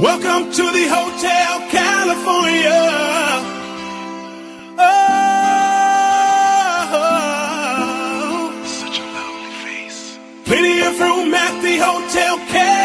Welcome to the Hotel California. Oh, such a lovely face. Plenty of room at the Hotel California.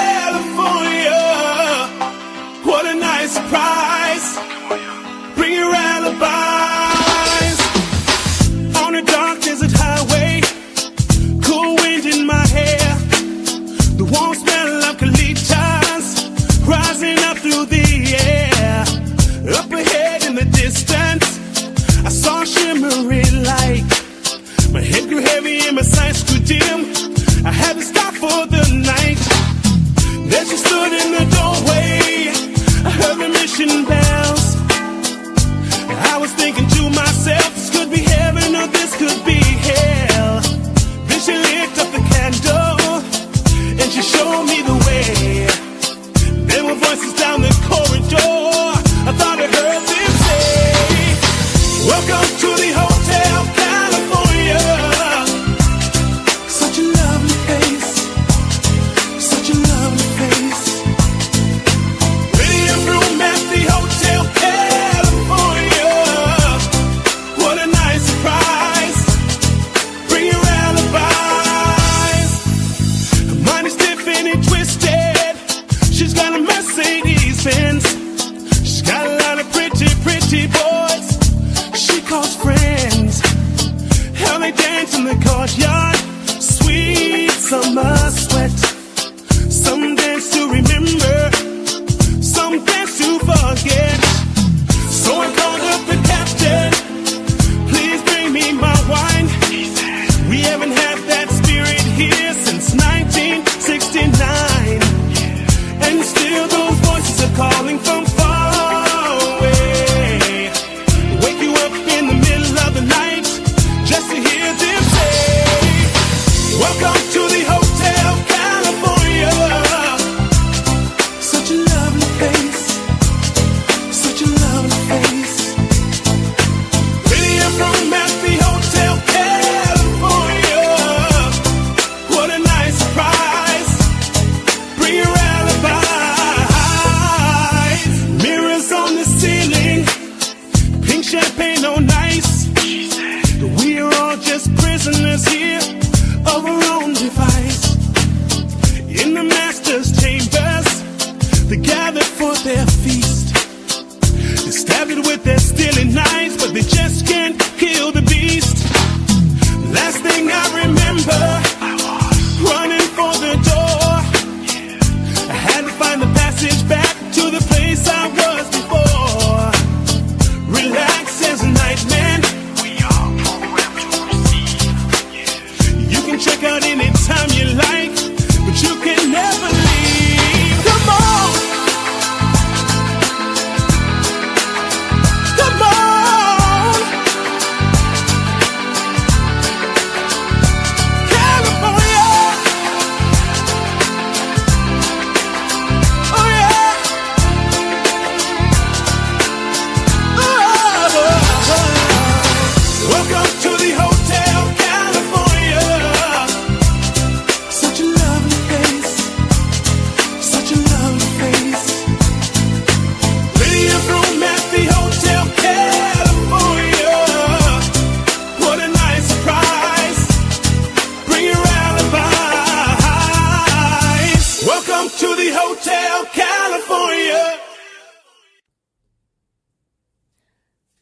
because you're their feast. They stab it with their steely knives, but they just can't kill the beast. Last thing I remember, running for the door. I had to find the passage back to the place I was before. Relax as a nightman. We are programmed to receive. You can check out anytime you like.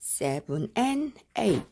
seven and eight.